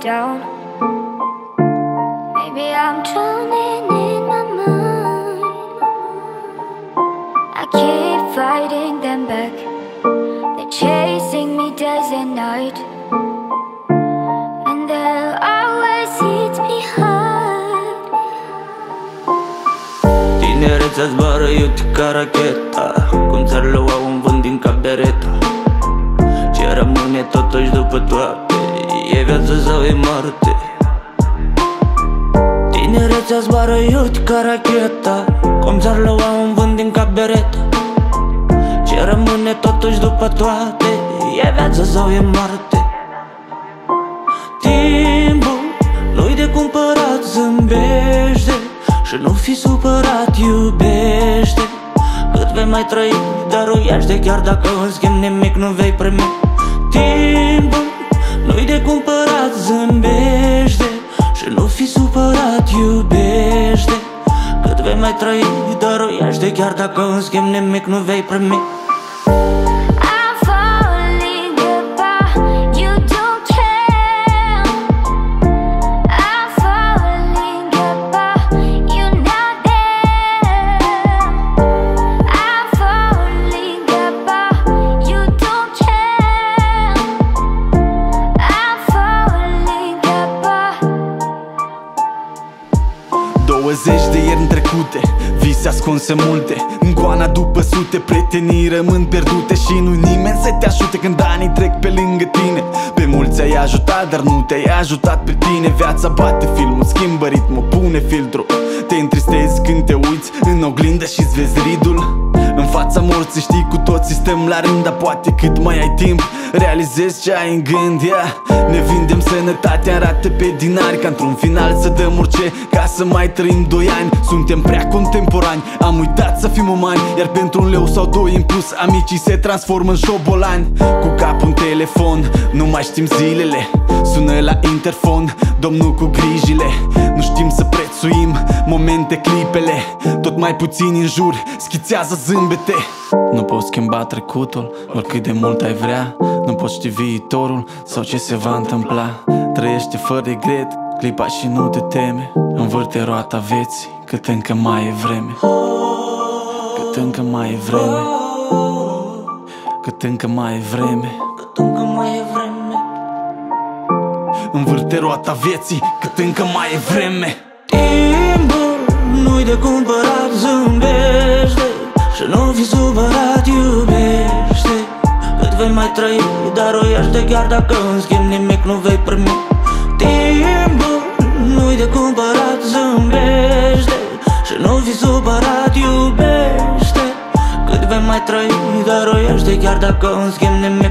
down. Maybe I'm drowning in my mind. I keep fighting them back. They're chasing me days and night. And they'll always hit me hard. Tinerețea zboară iute ca racheta Cum ți-ar lua un vânt din cap bereta Ce rămâne totuși după toate E viață sau e moarte? Tinerețea zboară iute ca racheta Cum ți-ar lua un vânt din cap bereta Ce rămâne totuși după toate? E viață sau e moarte? Timpul nu-i de cumpărat, zâmbește Și nu fi supărat, iubește. Cât vei mai trăi, dăruiește Chiar dacă în schimb nimic nu vei primi. Timpul nu-i de cumpărat, zâmbește Și nu fi supărat, iubește. Cât vei mai trăi, dăruiește Chiar dacă în schimb nimic nu vei primi trecute Vise ascunse multe. În goana după sute Prietenii rămân pierdute Și nu nimeni să te ajute Când anii trec pe lângă tine. Pe mulți ai ajutat, dar nu te-ai ajutat pe tine. Viața bate filmul, schimbă ritmul, pune filtru. Te întristezi când te uiți în oglindă și-ți vezi ridul. în fața morții știi cu toții stăm la rând Dar poate cât mai ai timp Realizezi ce ai în gând yeah. Ne vindem sănătatea în rate pe dinari Ca într-un final să dăm orice Ca să mai trăim doi ani. Suntem prea contemporani Am uitat să fim umani Iar pentru un leu sau doi în plus Amicii se transformă în șobolani. Cu capul în telefon Nu mai știm zilele Sună la interfon Domnul cu grijile. Nu știm să prețuim momente, clipele Tot mai puțini în jur Schițează zâmbete Nu poți schimba trecutul Oricât de mult ai vrea. Nu poți ști viitorul Sau ce se va întâmpla. Trăiește fără regret Clipa și nu te teme. Învârte roata vieții Cât încă mai e vreme. Cât încă mai e vreme. Cât încă mai e vreme. Cât încă mai e vreme. Învârte roata vieții Cât încă mai e vreme. Timpul nu-i de cumpărat, zâmbește Cât vei mai trăi, dăruiește Chiar dacă în schimb nimic nu vei primi. Timpul nu-i de cumpărat, zâmbește Și nu fi supărat, iubește. Cât vei mai trăi, dăruiește Chiar dacă în schimb nimic nu vei primi